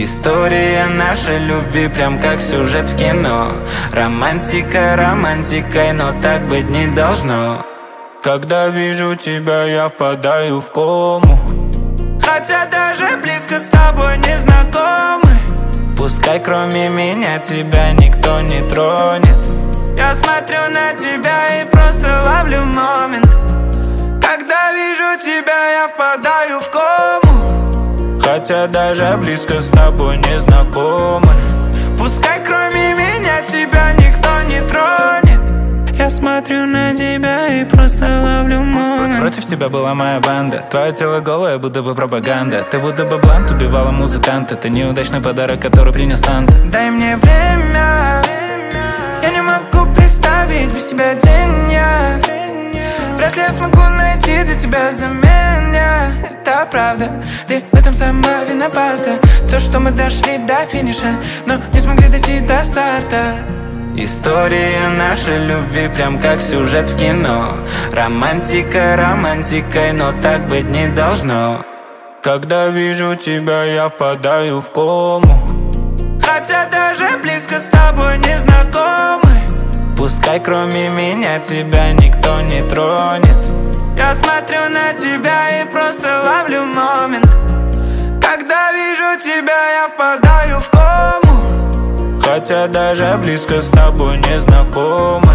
История нашей любви прям как сюжет в кино. Романтика романтикой, но так быть не должно. Когда вижу тебя, я впадаю в кому. Хотя даже близко с тобой не знакомы. Пускай кроме меня тебя никто не тронет. Я смотрю на тебя и просто ловлю момент. Когда вижу тебя, я впадаю в кому Хотя даже близко с тобой не знакомы. Пускай кроме меня тебя никто не тронет. Я смотрю на тебя и просто ловлю момент. Против тебя была моя банда. Твое тело голое, будто бы пропаганда. Ты будто бы блант убивала музыканта. Ты неудачный подарок, который принес Санта. Дай мне время. Я не могу представить без тебя день я Вряд ли я смогу найти для тебя заменя Это правда, ты в этом сама виновата. То, что мы дошли до финиша Но не смогли дойти до старта. История нашей любви прям как сюжет в кино. Романтика романтикой, но так быть не должно. Когда вижу тебя, я впадаю в кому. Хотя даже близко с тобой не Дай кроме меня тебя никто не тронет. Я смотрю на тебя и просто ловлю момент. Когда вижу тебя, я впадаю в кому. Хотя даже близко с тобой не знакомы.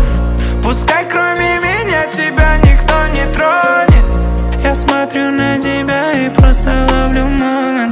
Пускай кроме меня тебя никто не тронет. Я смотрю на тебя и просто ловлю момент.